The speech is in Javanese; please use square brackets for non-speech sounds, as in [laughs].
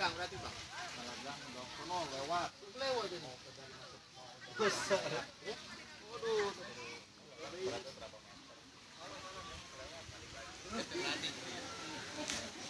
Talagang berarti bang. Talagang dong. Sono lewat. Lewat ini. Waduh. [laughs]